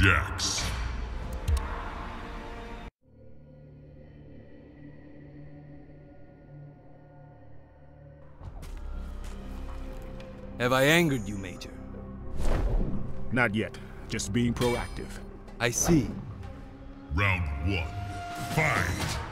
Jax. Have I angered you, Major? Not yet. Just being proactive. I see. Round one. Fight!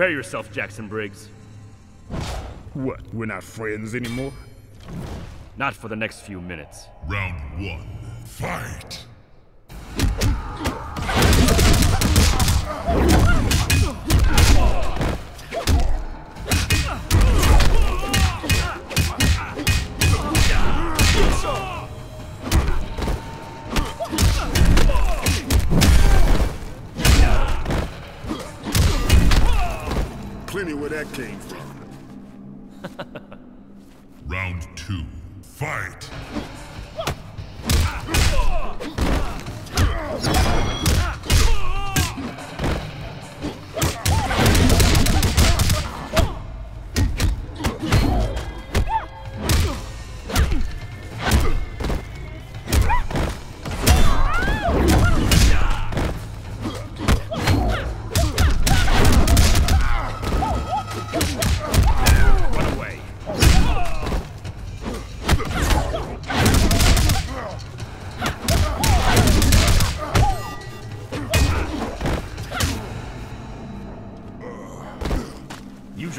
Prepare yourself, Jackson Briggs. What? We're not friends anymore? Not for the next few minutes. Round one. Fight!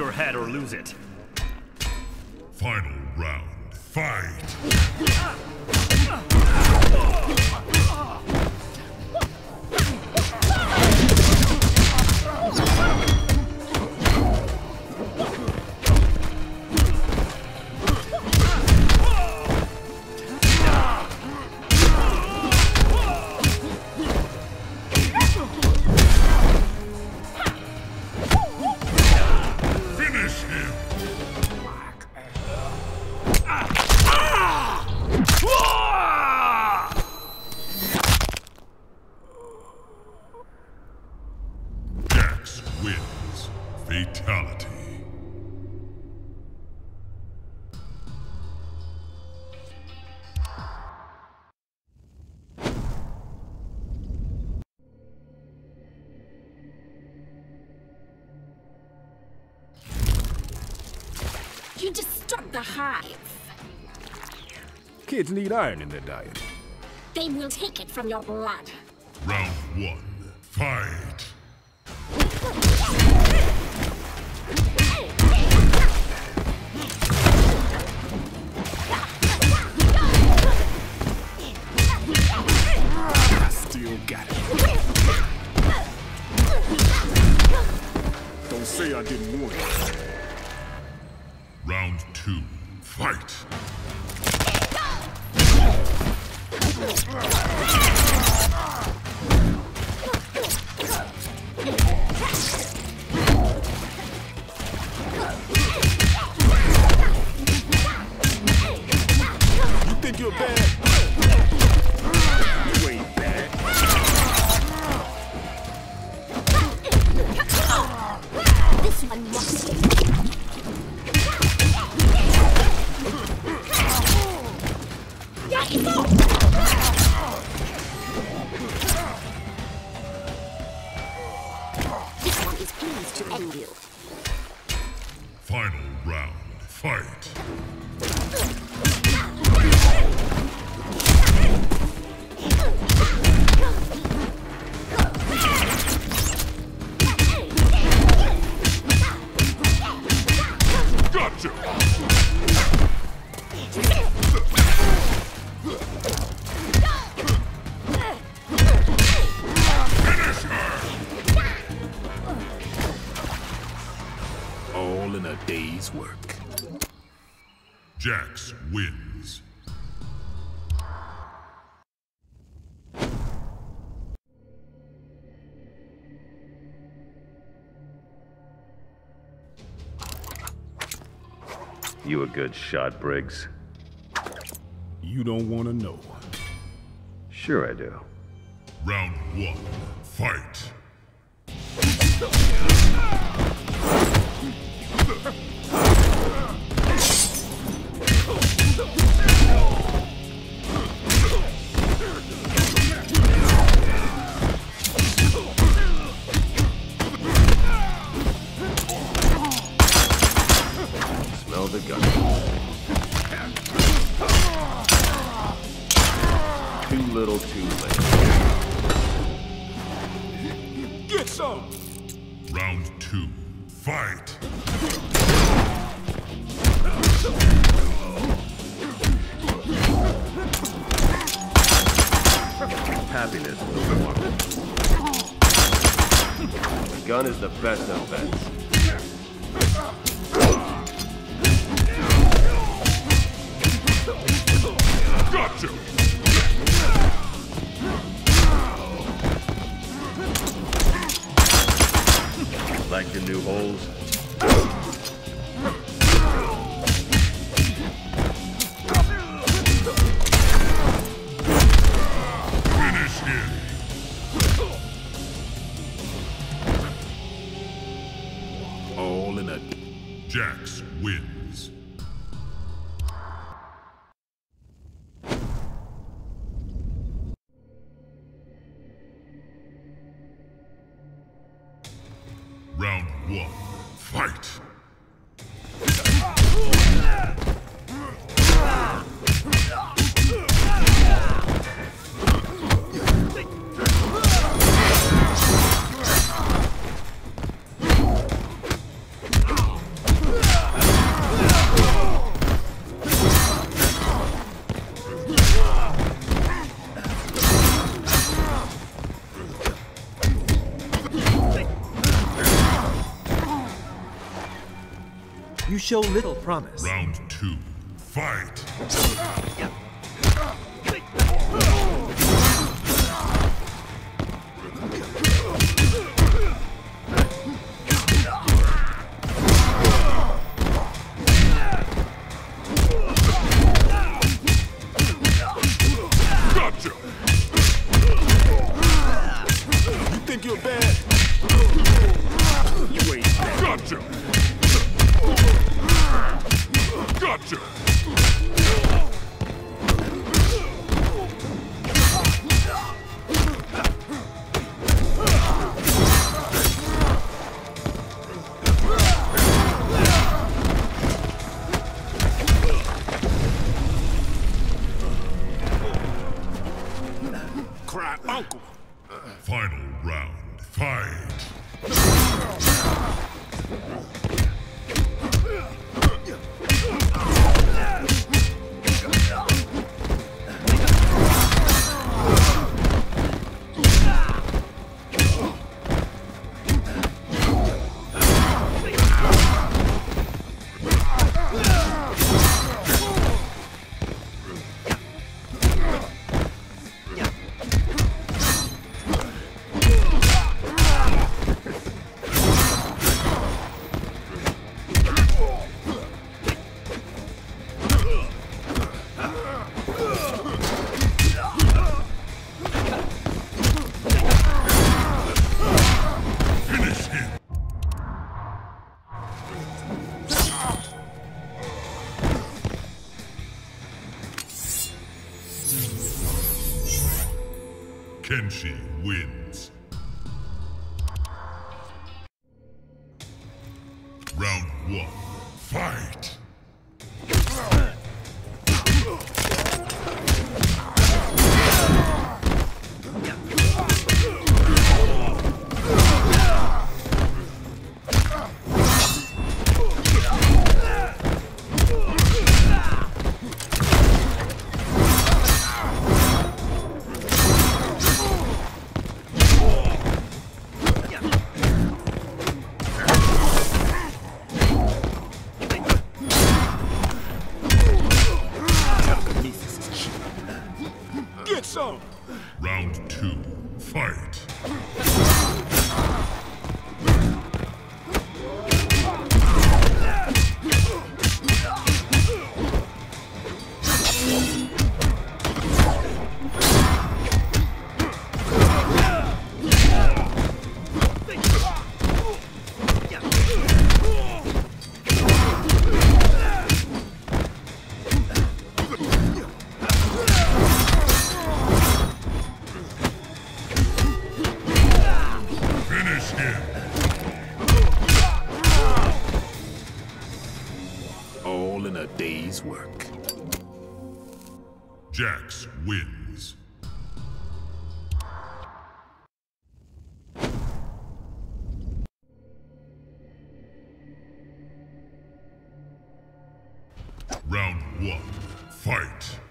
Your head or lose it. Final round. Fight! Ah! Ah! Ah! The hive. Kids need iron in their diet. They will take it from your blood. Round one. Fight. I still got it. Don't say I didn't want it. Round two. Fight. You think you're bad? You bad. This one must. You a good shot, Briggs? You don't want to know. Sure I do. Round one. Fight. Happiness warm. Gun is the best bets. Gotcha! Like your new holes? Show little promise. Round two. Fight. Kenshi wins. Some. Round two. Fight. Round one. Fight.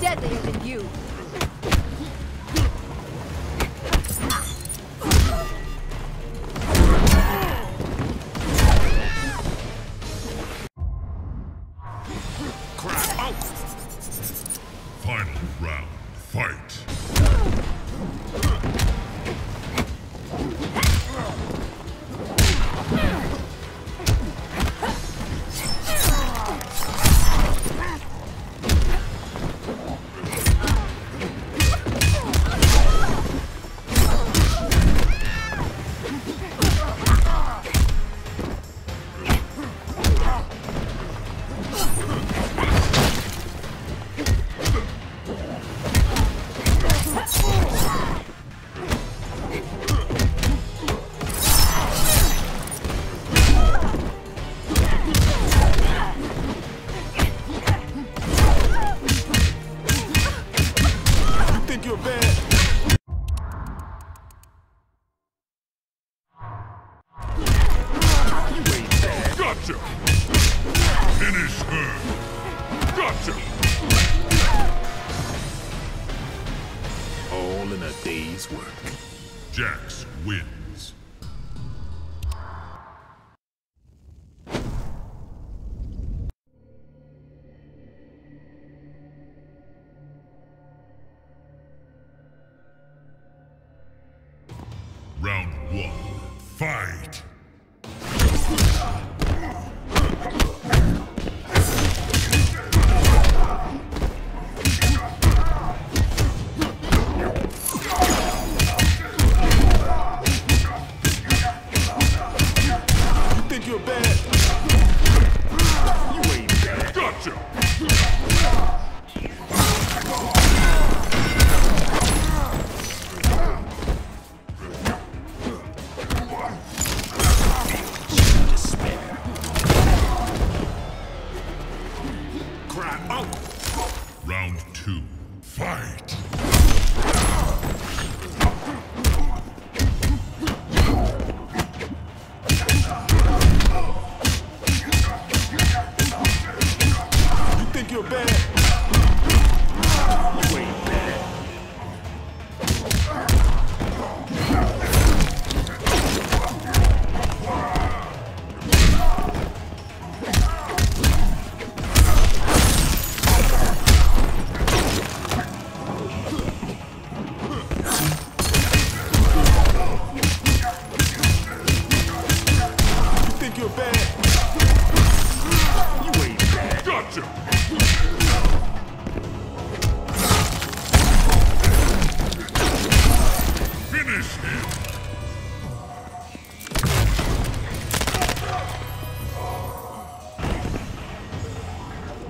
deadlier than you.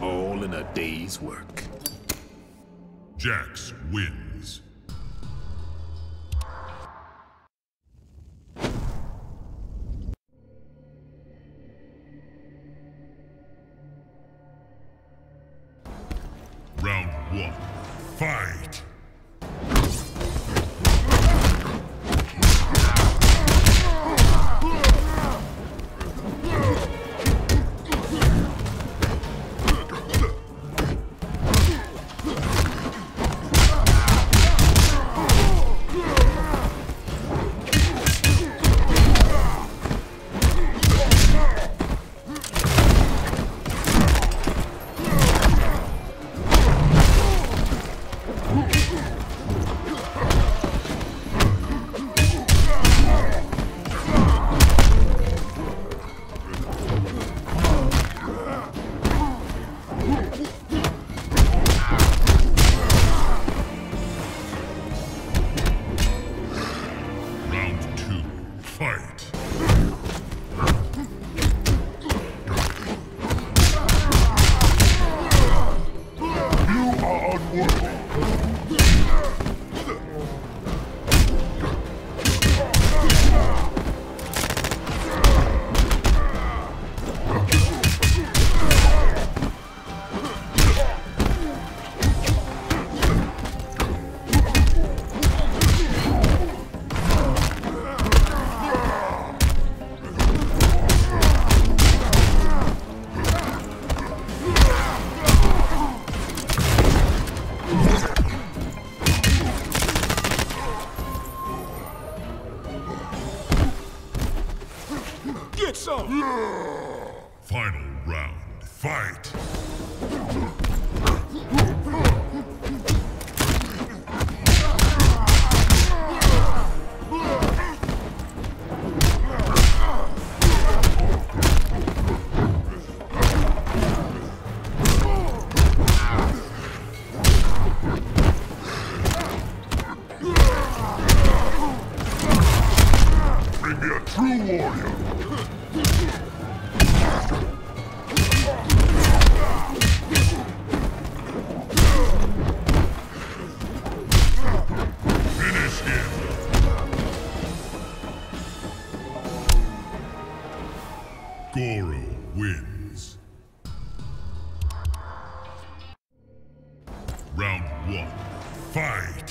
All in a day's work. Jax wins. One. Fight!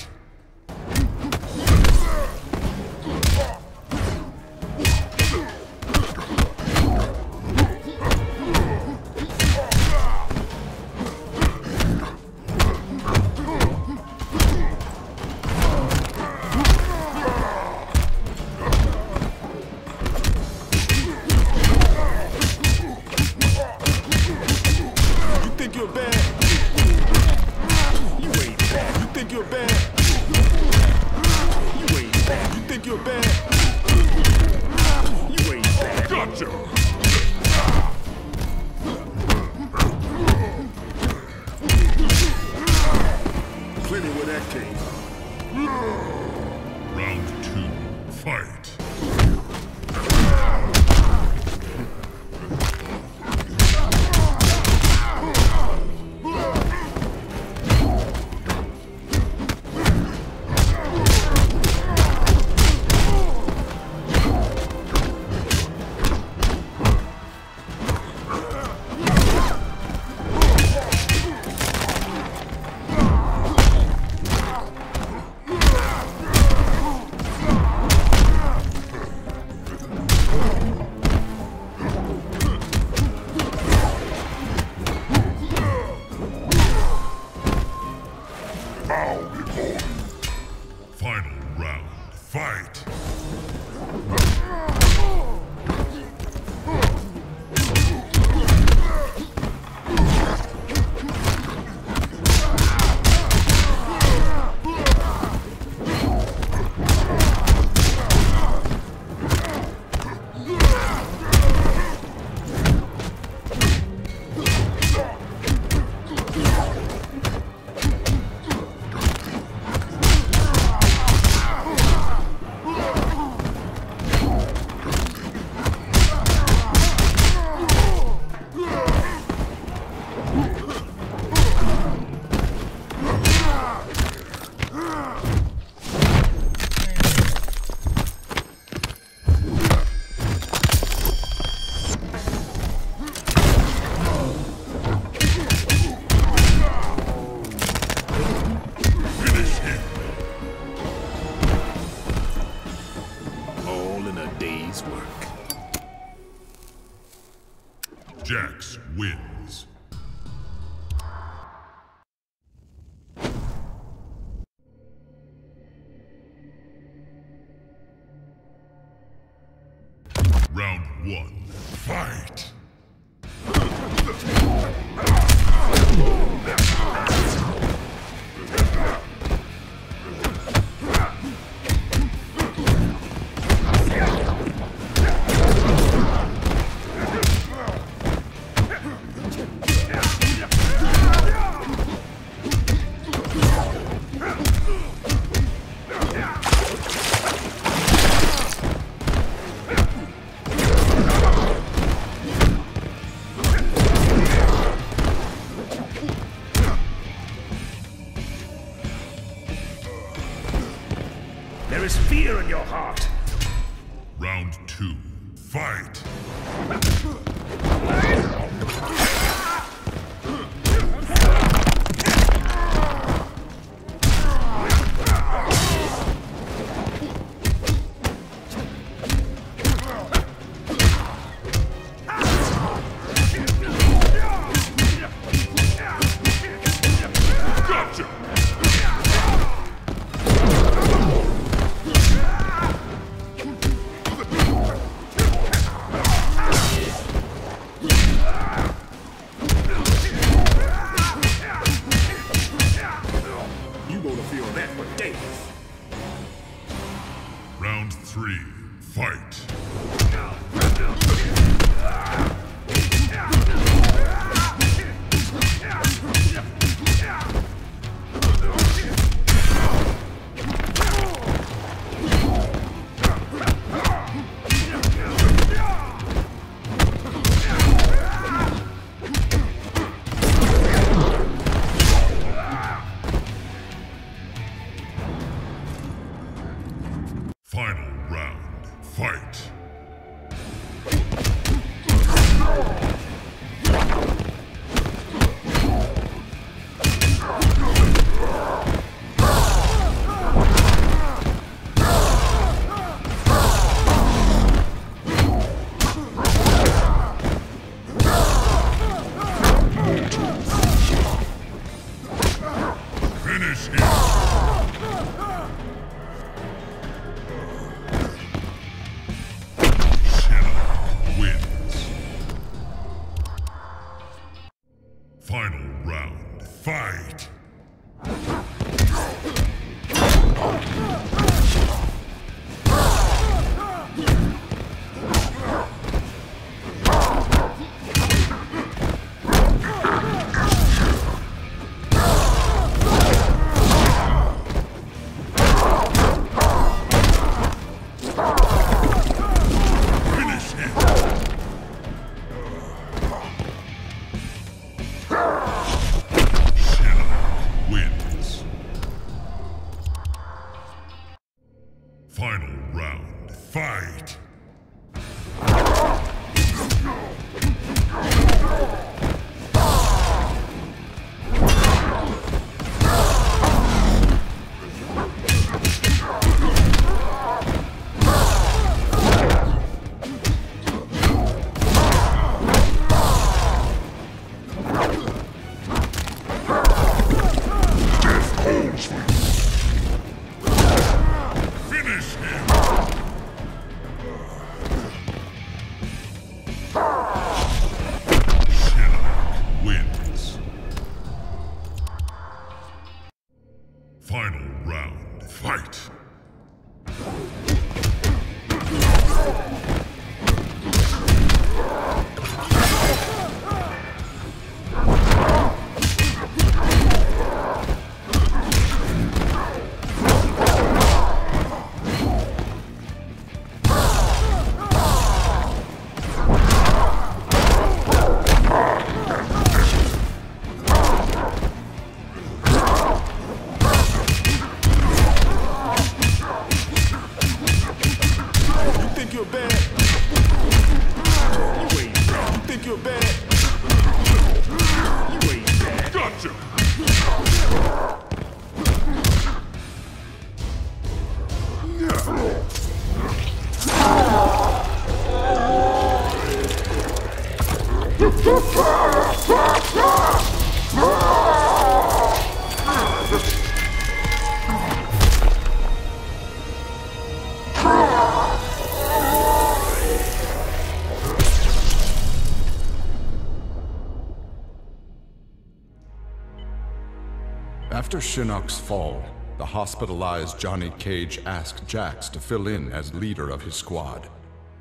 After Shinnok's fall, the hospitalized Johnny Cage asked Jax to fill in as leader of his squad.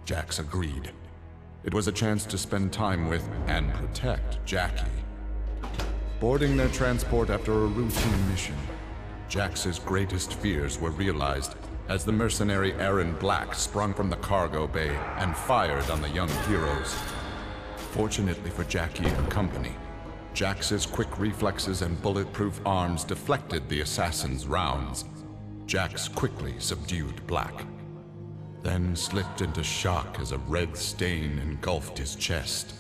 Jax agreed. It was a chance to spend time with and protect Jacqui. Boarding their transport after a routine mission, Jax's greatest fears were realized as the mercenary Erron Black sprung from the cargo bay and fired on the young heroes. Fortunately for Jacqui and company, Jax's quick reflexes and bulletproof arms deflected the assassin's rounds. Jax quickly subdued Black, then slipped into shock as a red stain engulfed his chest.